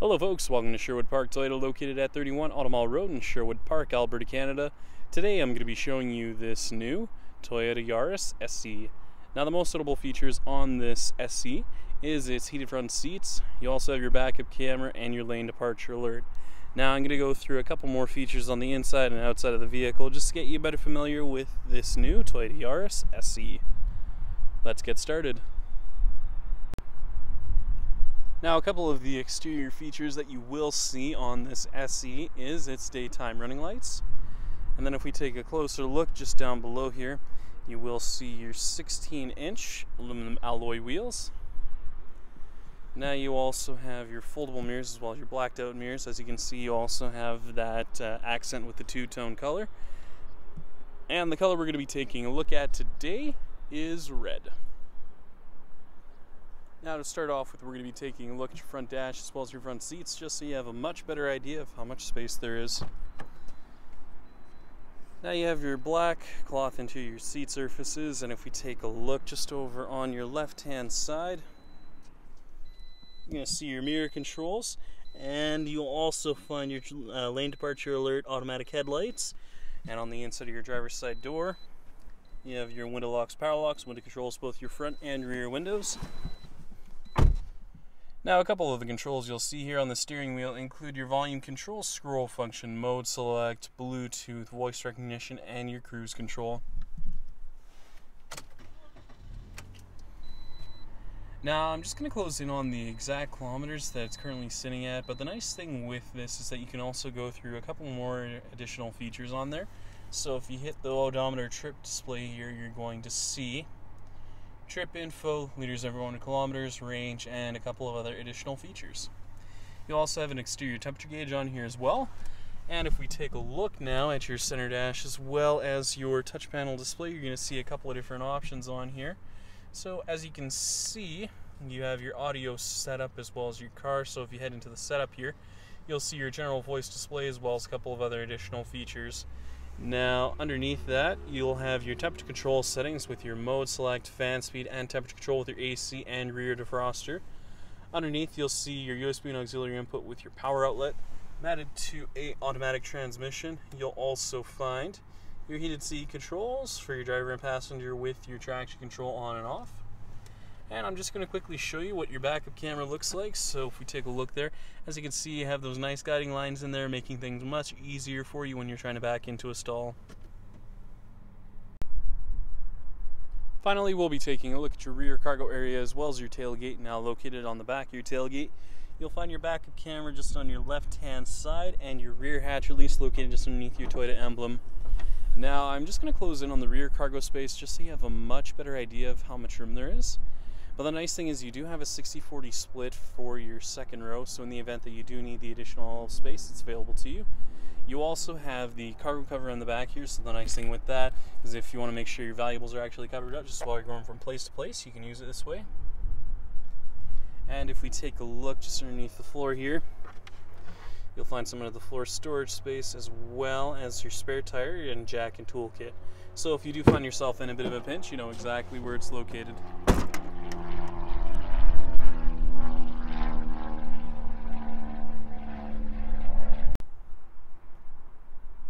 Hello folks, welcome to Sherwood Park Toyota located at 31 Automall Road in Sherwood Park, Alberta, Canada. Today I'm going to be showing you this new Toyota Yaris SE. Now the most notable features on this SE is its heated front seats. You also have your backup camera and your lane departure alert. Now I'm going to go through a couple more features on the inside and outside of the vehicle just to get you better familiar with this new Toyota Yaris SE. Let's get started. Now a couple of the exterior features that you will see on this SE is its daytime running lights. And then if we take a closer look just down below here, you will see your 16 inch aluminum alloy wheels. Now you also have your foldable mirrors as well as your blacked out mirrors. As you can see, you also have that uh, accent with the two-tone color. And the color we're going to be taking a look at today is red. Now to start off with, we're going to be taking a look at your front dash as well as your front seats just so you have a much better idea of how much space there is. Now you have your black cloth interior seat surfaces and if we take a look just over on your left hand side, you're going to see your mirror controls and you'll also find your uh, lane departure alert automatic headlights and on the inside of your driver's side door you have your window locks, power locks, window controls both your front and rear windows. Now a couple of the controls you'll see here on the steering wheel include your volume control, scroll function, mode select, Bluetooth, voice recognition, and your cruise control. Now I'm just going to close in on the exact kilometers that it's currently sitting at, but the nice thing with this is that you can also go through a couple more additional features on there. So if you hit the odometer trip display here, you're going to see trip info, liters every 100 kilometers, range, and a couple of other additional features. You also have an exterior temperature gauge on here as well. And if we take a look now at your center dash as well as your touch panel display, you're going to see a couple of different options on here. So as you can see, you have your audio setup as well as your car. So if you head into the setup here, you'll see your general voice display as well as a couple of other additional features. Now, underneath that, you'll have your temperature control settings with your mode select, fan speed, and temperature control with your AC and rear defroster. Underneath, you'll see your USB and auxiliary input with your power outlet. Matted to a automatic transmission, you'll also find your heated seat controls for your driver and passenger with your traction control on and off. And I'm just going to quickly show you what your backup camera looks like. So if we take a look there, as you can see, you have those nice guiding lines in there, making things much easier for you when you're trying to back into a stall. Finally, we'll be taking a look at your rear cargo area as well as your tailgate, now located on the back of your tailgate. You'll find your backup camera just on your left-hand side and your rear hatch release located just underneath your Toyota emblem. Now, I'm just going to close in on the rear cargo space just so you have a much better idea of how much room there is. But the nice thing is you do have a 60-40 split for your second row, so in the event that you do need the additional space, it's available to you. You also have the cargo cover on the back here, so the nice thing with that is if you want to make sure your valuables are actually covered up just while you're going from place to place, you can use it this way. And if we take a look just underneath the floor here, you'll find some of the floor storage space as well as your spare tire and jack and toolkit. So if you do find yourself in a bit of a pinch, you know exactly where it's located.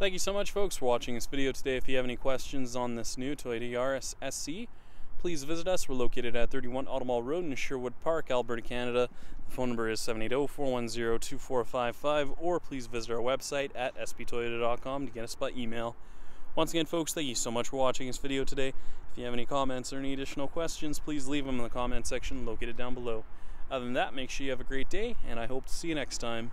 Thank you so much folks for watching this video today. If you have any questions on this new Toyota Yaris SE, please visit us. We're located at 31 Automall Road in Sherwood Park, Alberta, Canada. The phone number is 780-410-2455 or please visit our website at sptoyota.com to get us by email. Once again folks, thank you so much for watching this video today. If you have any comments or any additional questions, please leave them in the comment section located down below. Other than that, make sure you have a great day and I hope to see you next time.